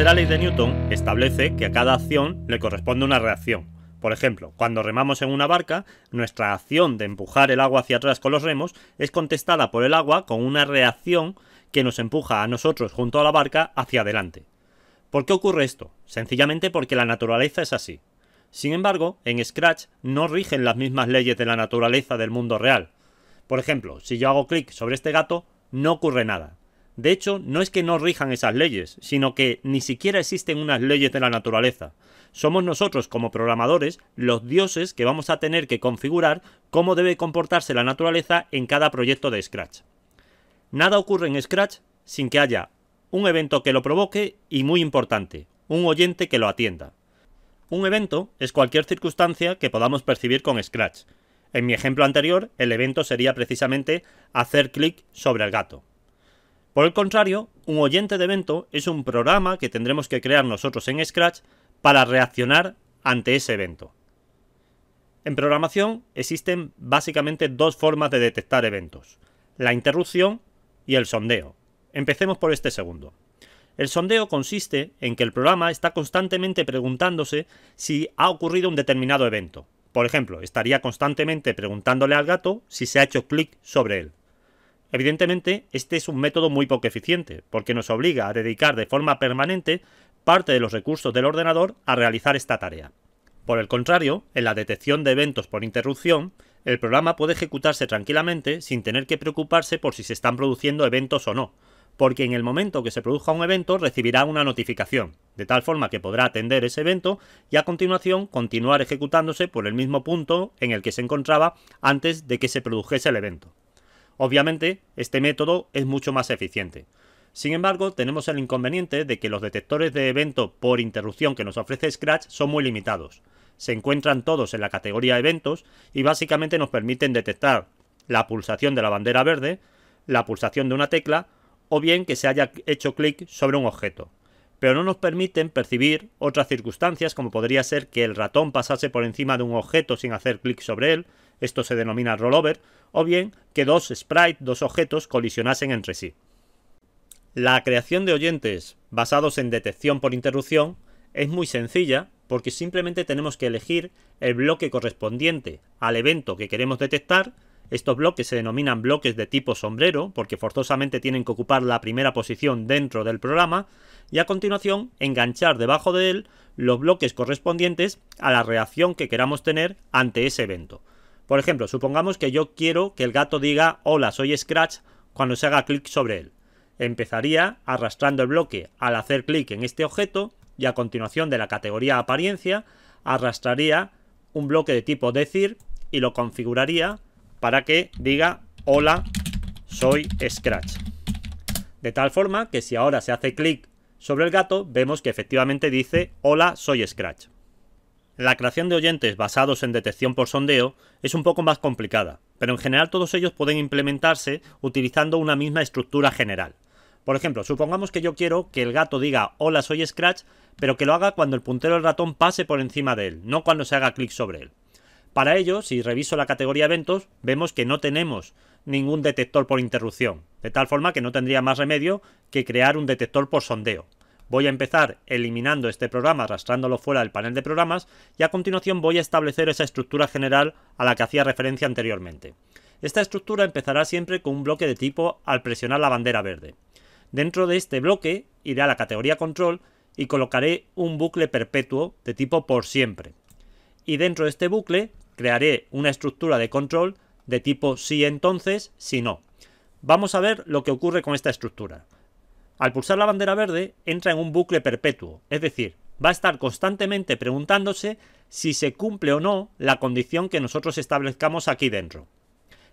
tercera ley de Newton establece que a cada acción le corresponde una reacción. Por ejemplo, cuando remamos en una barca, nuestra acción de empujar el agua hacia atrás con los remos es contestada por el agua con una reacción que nos empuja a nosotros junto a la barca hacia adelante. ¿Por qué ocurre esto? Sencillamente porque la naturaleza es así. Sin embargo, en Scratch no rigen las mismas leyes de la naturaleza del mundo real. Por ejemplo, si yo hago clic sobre este gato, no ocurre nada. De hecho, no es que no rijan esas leyes, sino que ni siquiera existen unas leyes de la naturaleza. Somos nosotros como programadores los dioses que vamos a tener que configurar cómo debe comportarse la naturaleza en cada proyecto de Scratch. Nada ocurre en Scratch sin que haya un evento que lo provoque y muy importante, un oyente que lo atienda. Un evento es cualquier circunstancia que podamos percibir con Scratch. En mi ejemplo anterior, el evento sería precisamente hacer clic sobre el gato. Por el contrario, un oyente de evento es un programa que tendremos que crear nosotros en Scratch para reaccionar ante ese evento. En programación existen básicamente dos formas de detectar eventos, la interrupción y el sondeo. Empecemos por este segundo. El sondeo consiste en que el programa está constantemente preguntándose si ha ocurrido un determinado evento. Por ejemplo, estaría constantemente preguntándole al gato si se ha hecho clic sobre él. Evidentemente, este es un método muy poco eficiente, porque nos obliga a dedicar de forma permanente parte de los recursos del ordenador a realizar esta tarea. Por el contrario, en la detección de eventos por interrupción, el programa puede ejecutarse tranquilamente sin tener que preocuparse por si se están produciendo eventos o no, porque en el momento que se produzca un evento recibirá una notificación, de tal forma que podrá atender ese evento y a continuación continuar ejecutándose por el mismo punto en el que se encontraba antes de que se produjese el evento. Obviamente, este método es mucho más eficiente. Sin embargo, tenemos el inconveniente de que los detectores de evento por interrupción que nos ofrece Scratch son muy limitados. Se encuentran todos en la categoría eventos y básicamente nos permiten detectar la pulsación de la bandera verde, la pulsación de una tecla o bien que se haya hecho clic sobre un objeto, pero no nos permiten percibir otras circunstancias como podría ser que el ratón pasase por encima de un objeto sin hacer clic sobre él, esto se denomina rollover, o bien que dos sprites, dos objetos, colisionasen entre sí. La creación de oyentes basados en detección por interrupción es muy sencilla porque simplemente tenemos que elegir el bloque correspondiente al evento que queremos detectar estos bloques se denominan bloques de tipo sombrero porque forzosamente tienen que ocupar la primera posición dentro del programa y a continuación enganchar debajo de él los bloques correspondientes a la reacción que queramos tener ante ese evento. Por ejemplo, supongamos que yo quiero que el gato diga hola soy Scratch cuando se haga clic sobre él. Empezaría arrastrando el bloque al hacer clic en este objeto y a continuación de la categoría apariencia arrastraría un bloque de tipo decir y lo configuraría para que diga hola, soy Scratch. De tal forma que si ahora se hace clic sobre el gato, vemos que efectivamente dice hola, soy Scratch. La creación de oyentes basados en detección por sondeo es un poco más complicada, pero en general todos ellos pueden implementarse utilizando una misma estructura general. Por ejemplo, supongamos que yo quiero que el gato diga hola soy Scratch, pero que lo haga cuando el puntero del ratón pase por encima de él, no cuando se haga clic sobre él. Para ello, si reviso la categoría eventos, vemos que no tenemos ningún detector por interrupción, de tal forma que no tendría más remedio que crear un detector por sondeo. Voy a empezar eliminando este programa, arrastrándolo fuera del panel de programas, y a continuación voy a establecer esa estructura general a la que hacía referencia anteriormente. Esta estructura empezará siempre con un bloque de tipo al presionar la bandera verde. Dentro de este bloque iré a la categoría control y colocaré un bucle perpetuo de tipo por siempre. Y dentro de este bucle crearé una estructura de control de tipo sí entonces, si no. Vamos a ver lo que ocurre con esta estructura. Al pulsar la bandera verde entra en un bucle perpetuo, es decir, va a estar constantemente preguntándose si se cumple o no la condición que nosotros establezcamos aquí dentro.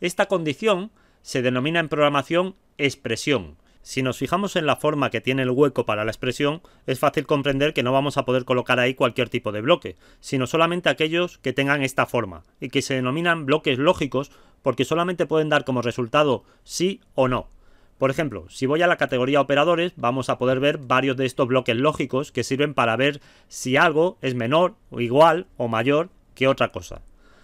Esta condición se denomina en programación expresión si nos fijamos en la forma que tiene el hueco para la expresión, es fácil comprender que no vamos a poder colocar ahí cualquier tipo de bloque, sino solamente aquellos que tengan esta forma, y que se denominan bloques lógicos porque solamente pueden dar como resultado sí o no. Por ejemplo, si voy a la categoría operadores, vamos a poder ver varios de estos bloques lógicos que sirven para ver si algo es menor, o igual o mayor que otra cosa.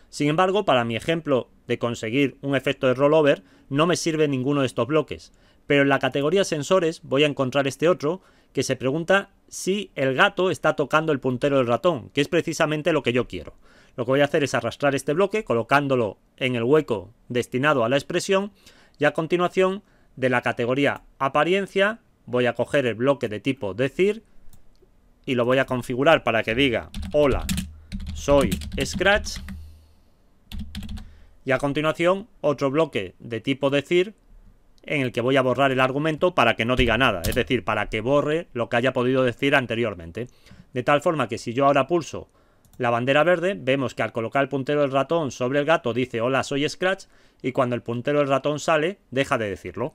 Sin embargo, para mi ejemplo de conseguir un efecto de rollover, no me sirve ninguno de estos bloques, pero en la categoría sensores voy a encontrar este otro que se pregunta si el gato está tocando el puntero del ratón, que es precisamente lo que yo quiero. Lo que voy a hacer es arrastrar este bloque colocándolo en el hueco destinado a la expresión y a continuación de la categoría apariencia voy a coger el bloque de tipo decir y lo voy a configurar para que diga hola soy Scratch y a continuación otro bloque de tipo decir en el que voy a borrar el argumento para que no diga nada, es decir, para que borre lo que haya podido decir anteriormente. De tal forma que si yo ahora pulso la bandera verde, vemos que al colocar el puntero del ratón sobre el gato dice hola soy Scratch y cuando el puntero del ratón sale deja de decirlo.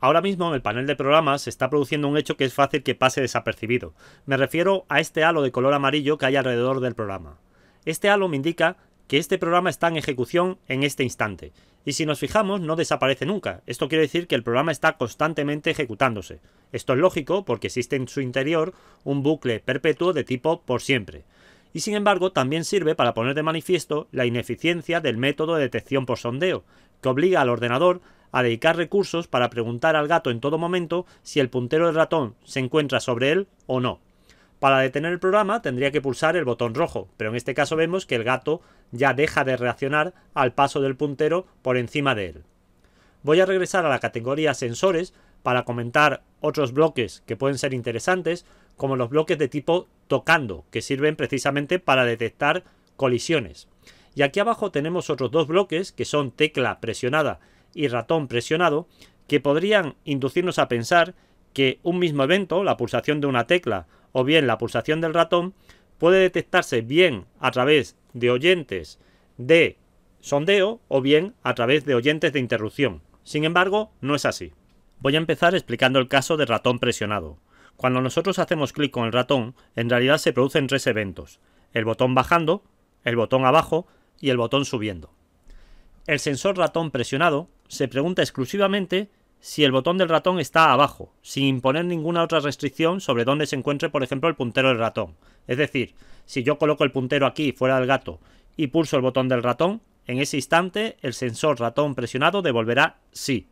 Ahora mismo en el panel de programas se está produciendo un hecho que es fácil que pase desapercibido. Me refiero a este halo de color amarillo que hay alrededor del programa. Este halo me indica que este programa está en ejecución en este instante. Y si nos fijamos, no desaparece nunca. Esto quiere decir que el programa está constantemente ejecutándose. Esto es lógico porque existe en su interior un bucle perpetuo de tipo por siempre. Y sin embargo, también sirve para poner de manifiesto la ineficiencia del método de detección por sondeo, que obliga al ordenador a dedicar recursos para preguntar al gato en todo momento si el puntero del ratón se encuentra sobre él o no. Para detener el programa tendría que pulsar el botón rojo, pero en este caso vemos que el gato ya deja de reaccionar al paso del puntero por encima de él. Voy a regresar a la categoría sensores para comentar otros bloques que pueden ser interesantes, como los bloques de tipo tocando, que sirven precisamente para detectar colisiones. Y aquí abajo tenemos otros dos bloques que son tecla presionada y ratón presionado, que podrían inducirnos a pensar que un mismo evento, la pulsación de una tecla o bien la pulsación del ratón, puede detectarse bien a través de oyentes de sondeo o bien a través de oyentes de interrupción. Sin embargo, no es así. Voy a empezar explicando el caso de ratón presionado. Cuando nosotros hacemos clic con el ratón, en realidad se producen tres eventos. El botón bajando, el botón abajo y el botón subiendo. El sensor ratón presionado se pregunta exclusivamente si el botón del ratón está abajo, sin imponer ninguna otra restricción sobre dónde se encuentre, por ejemplo, el puntero del ratón. Es decir, si yo coloco el puntero aquí fuera del gato y pulso el botón del ratón, en ese instante el sensor ratón presionado devolverá sí.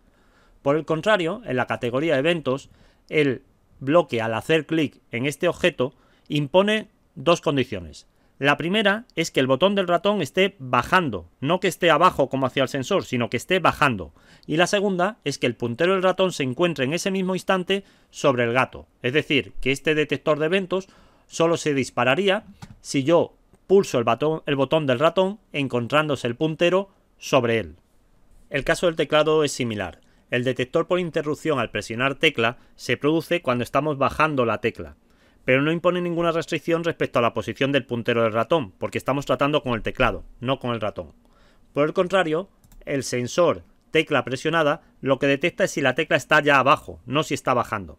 Por el contrario, en la categoría eventos, el bloque al hacer clic en este objeto impone dos condiciones. La primera es que el botón del ratón esté bajando, no que esté abajo como hacia el sensor, sino que esté bajando. Y la segunda es que el puntero del ratón se encuentre en ese mismo instante sobre el gato. Es decir, que este detector de eventos solo se dispararía si yo pulso el, el botón del ratón encontrándose el puntero sobre él. El caso del teclado es similar. El detector por interrupción al presionar tecla se produce cuando estamos bajando la tecla pero no impone ninguna restricción respecto a la posición del puntero del ratón, porque estamos tratando con el teclado, no con el ratón. Por el contrario, el sensor tecla presionada lo que detecta es si la tecla está ya abajo, no si está bajando.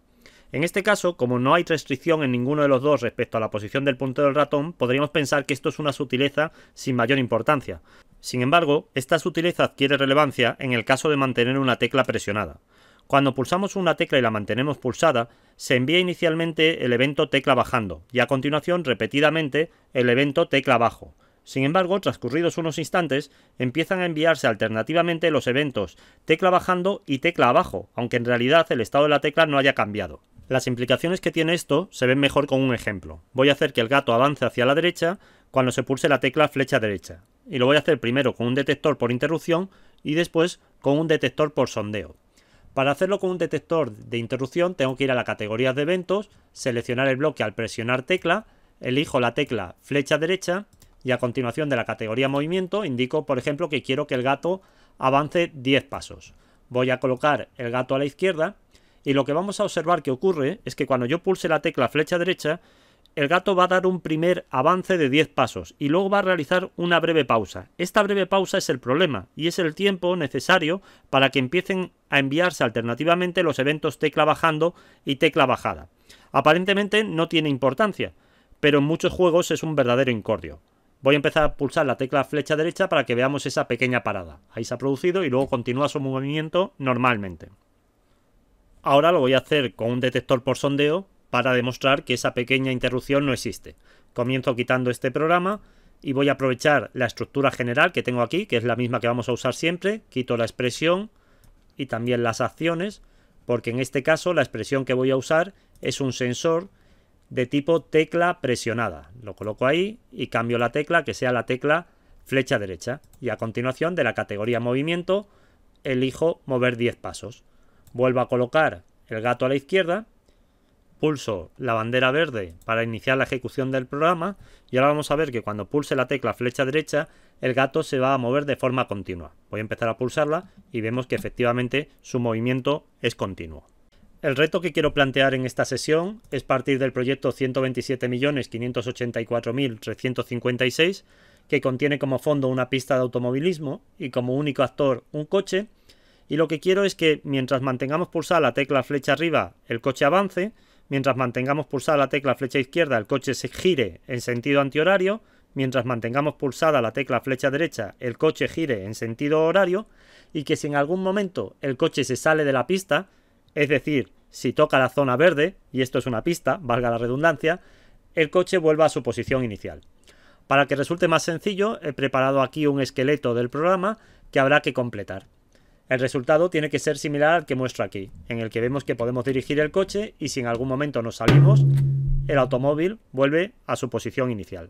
En este caso, como no hay restricción en ninguno de los dos respecto a la posición del puntero del ratón, podríamos pensar que esto es una sutileza sin mayor importancia. Sin embargo, esta sutileza adquiere relevancia en el caso de mantener una tecla presionada. Cuando pulsamos una tecla y la mantenemos pulsada, se envía inicialmente el evento tecla bajando y a continuación repetidamente el evento tecla bajo. Sin embargo, transcurridos unos instantes, empiezan a enviarse alternativamente los eventos tecla bajando y tecla abajo, aunque en realidad el estado de la tecla no haya cambiado. Las implicaciones que tiene esto se ven mejor con un ejemplo. Voy a hacer que el gato avance hacia la derecha cuando se pulse la tecla flecha derecha. Y lo voy a hacer primero con un detector por interrupción y después con un detector por sondeo. Para hacerlo con un detector de interrupción tengo que ir a la categoría de eventos, seleccionar el bloque al presionar tecla, elijo la tecla flecha derecha y a continuación de la categoría movimiento indico, por ejemplo, que quiero que el gato avance 10 pasos. Voy a colocar el gato a la izquierda y lo que vamos a observar que ocurre es que cuando yo pulse la tecla flecha derecha, el gato va a dar un primer avance de 10 pasos y luego va a realizar una breve pausa. Esta breve pausa es el problema y es el tiempo necesario para que empiecen a enviarse alternativamente los eventos tecla bajando y tecla bajada. Aparentemente no tiene importancia, pero en muchos juegos es un verdadero incordio. Voy a empezar a pulsar la tecla flecha derecha para que veamos esa pequeña parada. Ahí se ha producido y luego continúa su movimiento normalmente. Ahora lo voy a hacer con un detector por sondeo para demostrar que esa pequeña interrupción no existe. Comienzo quitando este programa y voy a aprovechar la estructura general que tengo aquí, que es la misma que vamos a usar siempre. Quito la expresión y también las acciones, porque en este caso la expresión que voy a usar es un sensor de tipo tecla presionada. Lo coloco ahí y cambio la tecla que sea la tecla flecha derecha. Y a continuación de la categoría movimiento elijo mover 10 pasos. Vuelvo a colocar el gato a la izquierda, pulso la bandera verde para iniciar la ejecución del programa y ahora vamos a ver que cuando pulse la tecla flecha derecha el gato se va a mover de forma continua. Voy a empezar a pulsarla y vemos que efectivamente su movimiento es continuo. El reto que quiero plantear en esta sesión es partir del proyecto 127.584.356 que contiene como fondo una pista de automovilismo y como único actor un coche y lo que quiero es que mientras mantengamos pulsada la tecla flecha arriba el coche avance, mientras mantengamos pulsada la tecla flecha izquierda el coche se gire en sentido antihorario, mientras mantengamos pulsada la tecla flecha derecha el coche gire en sentido horario y que si en algún momento el coche se sale de la pista, es decir, si toca la zona verde, y esto es una pista, valga la redundancia, el coche vuelva a su posición inicial. Para que resulte más sencillo, he preparado aquí un esqueleto del programa que habrá que completar. El resultado tiene que ser similar al que muestro aquí, en el que vemos que podemos dirigir el coche y si en algún momento nos salimos, el automóvil vuelve a su posición inicial.